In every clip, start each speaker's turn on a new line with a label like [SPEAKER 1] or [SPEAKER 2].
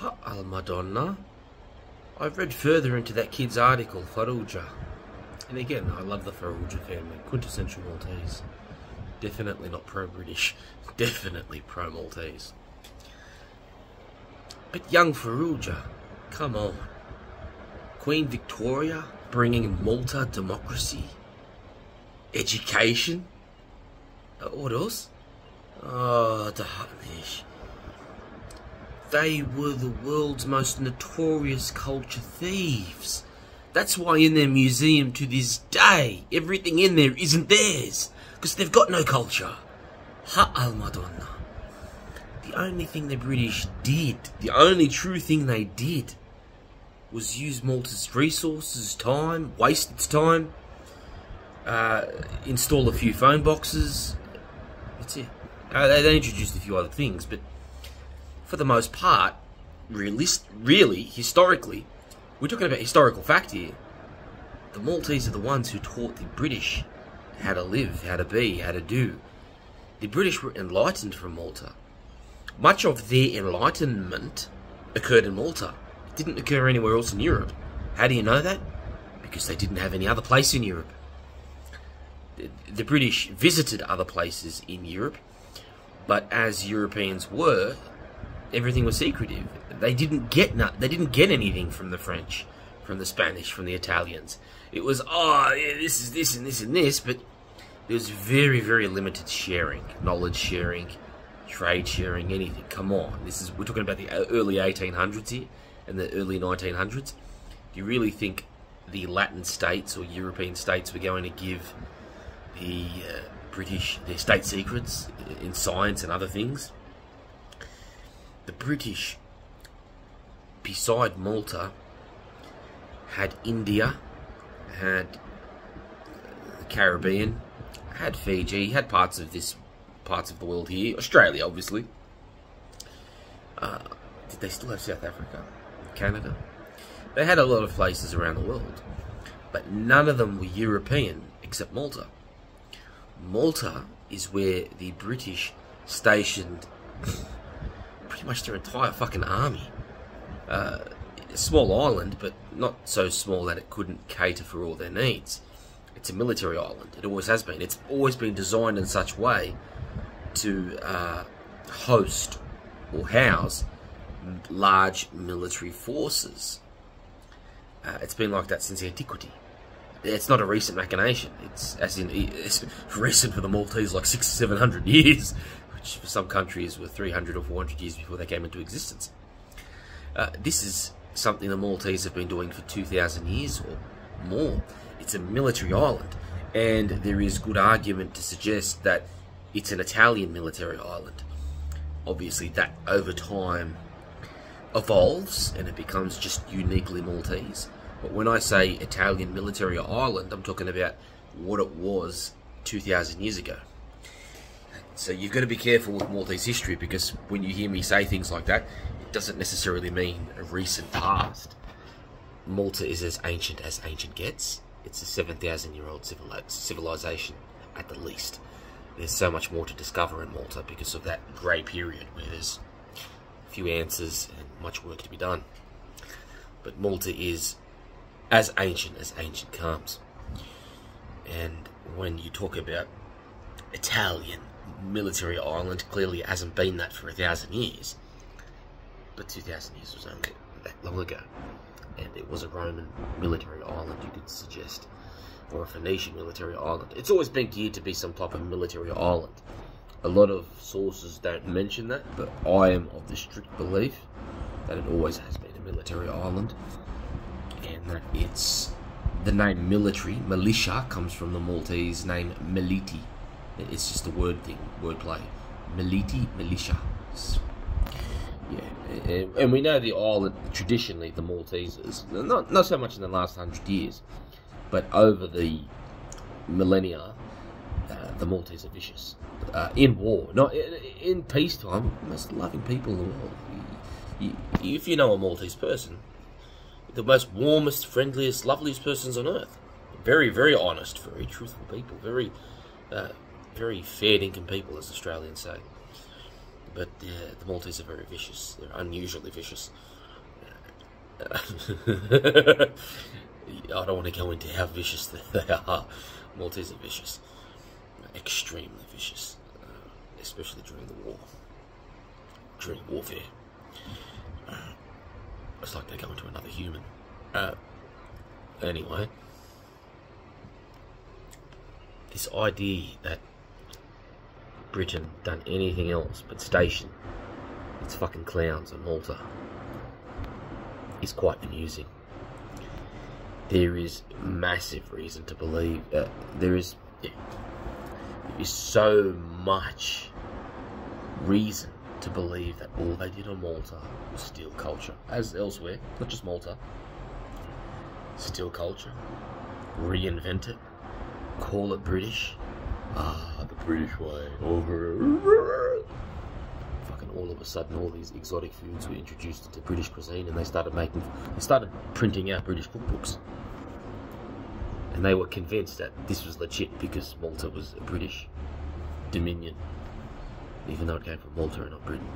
[SPEAKER 1] Al Madonna. I've read further into that kid's article, Farrugia. And again, I love the Farrugia family. Quintessential Maltese. Definitely not pro-British. Definitely pro-Maltese. But young Farrugia, come on. Queen Victoria bringing Malta democracy, education. Uh, what else? Oh, the. They were the world's most notorious culture thieves. That's why in their museum to this day, everything in there isn't theirs. Because they've got no culture. Ha al Madonna. The only thing the British did, the only true thing they did, was use Malta's resources, time, waste its time, uh, install a few phone boxes. That's it. Uh, they, they introduced a few other things, but for the most part, really, historically, we're talking about historical fact here. The Maltese are the ones who taught the British how to live, how to be, how to do. The British were enlightened from Malta. Much of their enlightenment occurred in Malta. It didn't occur anywhere else in Europe. How do you know that? Because they didn't have any other place in Europe. The British visited other places in Europe, but as Europeans were, everything was secretive. They didn't get no, they didn't get anything from the French, from the Spanish, from the Italians. It was oh yeah, this is this and this and this, but there was very very limited sharing, knowledge sharing, trade sharing, anything. Come on, this is we're talking about the early 1800s here and the early 1900s. Do you really think the Latin states or European states were going to give the uh, British their state secrets in science and other things? The British, beside Malta, had India, had the Caribbean, had Fiji, had parts of this, parts of the world here, Australia, obviously. Uh, did they still have South Africa, Canada? They had a lot of places around the world, but none of them were European except Malta. Malta is where the British stationed pretty much their entire fucking army. Uh, a small island, but not so small that it couldn't cater for all their needs. It's a military island. It always has been. It's always been designed in such way to uh, host or house large military forces. Uh, it's been like that since antiquity. It's not a recent machination. It's as in it's recent for the Maltese, like six, seven hundred years which for some countries were 300 or 400 years before they came into existence. Uh, this is something the Maltese have been doing for 2,000 years or more. It's a military island, and there is good argument to suggest that it's an Italian military island. Obviously, that over time evolves and it becomes just uniquely Maltese. But when I say Italian military island, I'm talking about what it was 2,000 years ago. So you've got to be careful with Maltese history because when you hear me say things like that, it doesn't necessarily mean a recent past. Malta is as ancient as ancient gets. It's a 7,000 year old civilization at the least. There's so much more to discover in Malta because of that grey period where there's few answers and much work to be done. But Malta is as ancient as ancient comes. And when you talk about Italian military island. Clearly, hasn't been that for a thousand years. But 2,000 years was only that long ago. And it was a Roman military island, you could suggest. Or a Phoenician military island. It's always been geared to be some type of military island. A lot of sources don't mention that, but I am of the strict belief that it always has been a military island. And that it's the name military, militia, comes from the Maltese name militi, it's just a word thing, wordplay. Militi, militia. Yeah, and we know the island traditionally the Maltesers, not not so much in the last hundred years, but over the millennia, uh, the Maltese are vicious. Uh, in war, not in, in peacetime, most loving people in the world. If you know a Maltese person, the most warmest, friendliest, loveliest persons on earth. Very, very honest, very truthful people, very uh, very fair dinkum people, as Australians say. But yeah, the Maltese are very vicious. They're unusually vicious. I don't want to go into how vicious they are. Maltese are vicious, extremely vicious, uh, especially during the war, during warfare. Uh, it's like they go into another human. Uh, anyway, this idea that Britain done anything else but station its fucking clowns on Malta is quite amusing. There is massive reason to believe uh, there is there is so much reason to believe that all they did on Malta was steal culture, as elsewhere, not just Malta. Steal culture, reinvent it, call it British. Ah, British way. Over. Fucking all of a sudden, all these exotic foods were introduced into British cuisine, and they started making, they started printing out British cookbooks. And they were convinced that this was legit because Malta was a British dominion, even though it came from Malta and not Britain.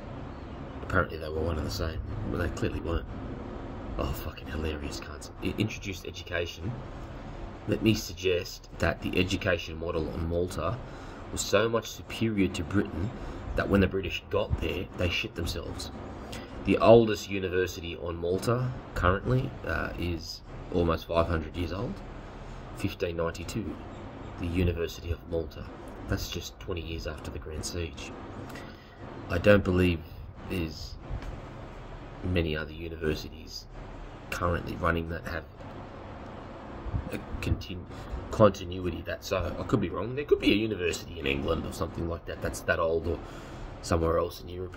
[SPEAKER 1] Apparently, they were one and the same, but they clearly weren't. Oh, fucking hilarious cunts. It introduced education let me suggest that the education model on Malta was so much superior to Britain that when the British got there, they shit themselves. The oldest university on Malta currently uh, is almost 500 years old, 1592, the University of Malta. That's just 20 years after the Grand Siege. I don't believe there's many other universities currently running that have a continu- continuity that so I could be wrong. There could be a university in England or something like that that's that old or somewhere else in Europe.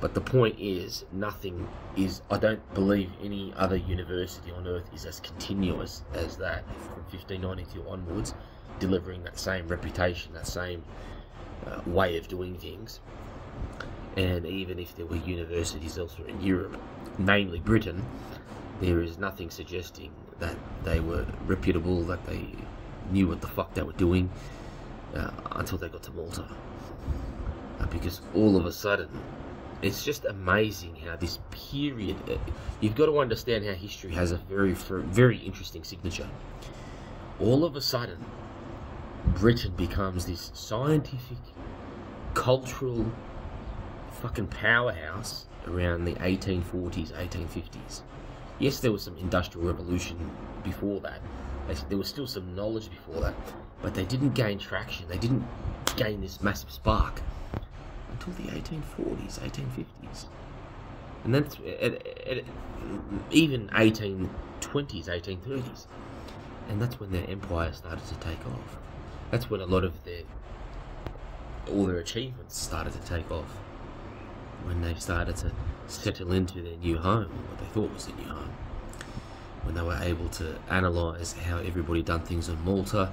[SPEAKER 1] But the point is, nothing is. I don't believe any other university on earth is as continuous as that from 1592 onwards, delivering that same reputation, that same uh, way of doing things. And even if there were universities elsewhere in Europe, namely Britain, there is nothing suggesting that they were reputable, that they knew what the fuck they were doing uh, until they got to Malta. Uh, because all of a sudden, it's just amazing how this period. Uh, you've got to understand how history has a very, very interesting signature. All of a sudden, Britain becomes this scientific, cultural, fucking powerhouse around the 1840s, 1850s. Yes, there was some industrial revolution before that. There was still some knowledge before that, but they didn't gain traction. They didn't gain this massive spark until the 1840s, 1850s, and then even 1820s, 1830s, and that's when their empire started to take off. That's when a lot of their all their achievements started to take off. When they started to settle into their new home, what they thought was their new home. When they were able to analyse how everybody done things on Malta,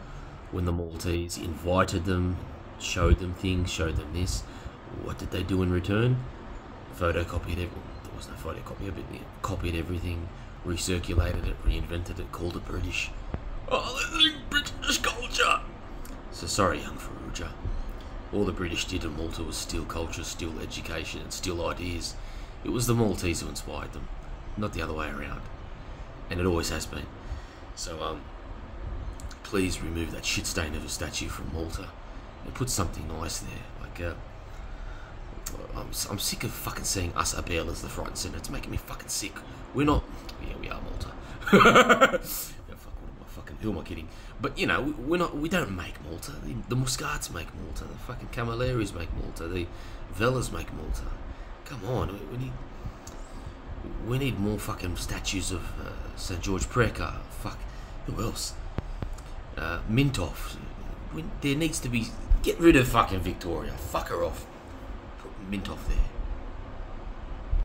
[SPEAKER 1] when the Maltese invited them, showed them things, showed them this, what did they do in return? Photocopied it. There was no photocopy of it. Copied everything, recirculated it, reinvented it, called it British. Oh, British culture! So sorry, young. All the British did in Malta was steal culture, steal education, and steal ideas. It was the Maltese who inspired them, not the other way around. And it always has been. So, um, please remove that shit stain of a statue from Malta and put something nice there. Like, uh, I'm, I'm sick of fucking seeing us Abel as the front center. It's making me fucking sick. We're not. Yeah, we are Malta. yeah, fuck, what am I fucking? Who am I kidding? But you know, we're not. We don't make Malta. The, the Muscats make Malta. The fucking Camilleris make Malta. The Vellas make Malta. Come on, we, we need we need more fucking statues of uh, St George Preca. Fuck, who else? Uh, Mintoff. We, there needs to be get rid of fucking Victoria. Fuck her off. Put Mintoff there.